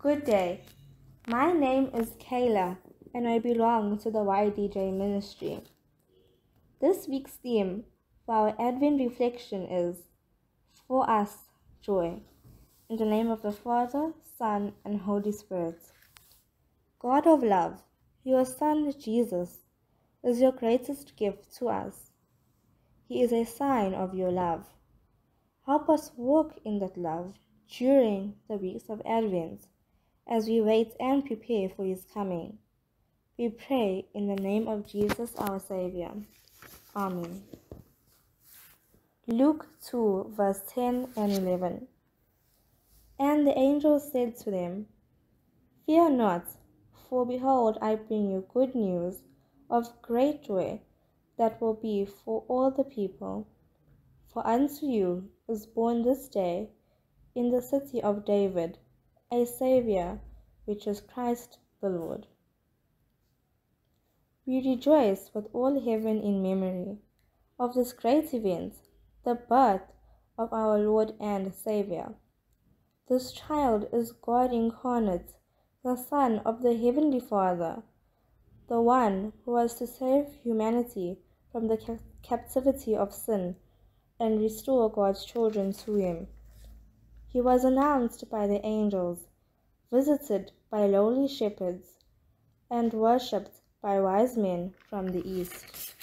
Good day. My name is Kayla and I belong to the YDJ ministry. This week's theme for our Advent reflection is For Us Joy. In the name of the Father, Son, and Holy Spirit. God of love, your Son Jesus is your greatest gift to us. He is a sign of your love. Help us walk in that love during the weeks of Advent as we wait and prepare for his coming. We pray in the name of Jesus our Savior. Amen. Luke 2, verse 10 and 11. And the angel said to them, Fear not, for behold, I bring you good news of great joy that will be for all the people. For unto you is born this day in the city of David a Saviour, which is Christ the Lord. We rejoice with all heaven in memory of this great event, the birth of our Lord and Saviour. This child is God incarnate, the Son of the Heavenly Father, the one who was to save humanity from the captivity of sin and restore God's children to Him. He was announced by the angels, visited by lowly shepherds, and worshipped by wise men from the east.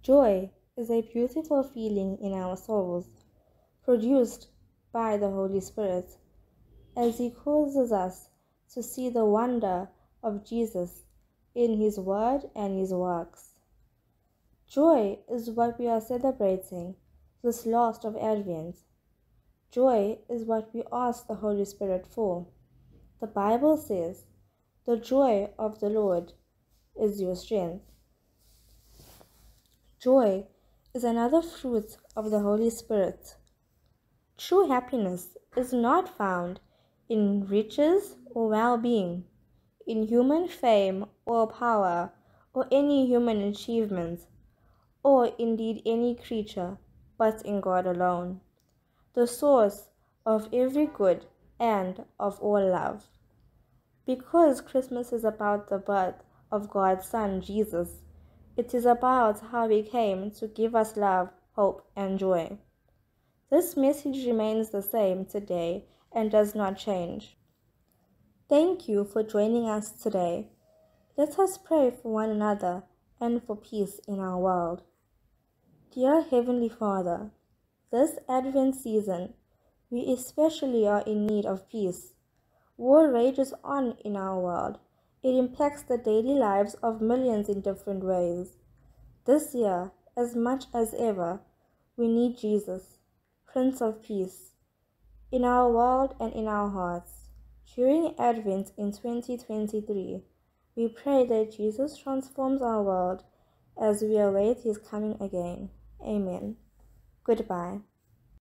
Joy is a beautiful feeling in our souls, produced by the Holy Spirit, as He causes us to see the wonder of Jesus in His Word and His works. Joy is what we are celebrating this last of Advent Joy is what we ask the Holy Spirit for. The Bible says, The joy of the Lord is your strength. Joy is another fruit of the Holy Spirit. True happiness is not found in riches or well being, in human fame or power, or any human achievement, or indeed any creature, but in God alone the source of every good and of all love. Because Christmas is about the birth of God's Son, Jesus, it is about how He came to give us love, hope, and joy. This message remains the same today and does not change. Thank you for joining us today. Let us pray for one another and for peace in our world. Dear Heavenly Father, this Advent season, we especially are in need of peace. War rages on in our world. It impacts the daily lives of millions in different ways. This year, as much as ever, we need Jesus, Prince of Peace, in our world and in our hearts. During Advent in 2023, we pray that Jesus transforms our world as we await his coming again. Amen. Goodbye.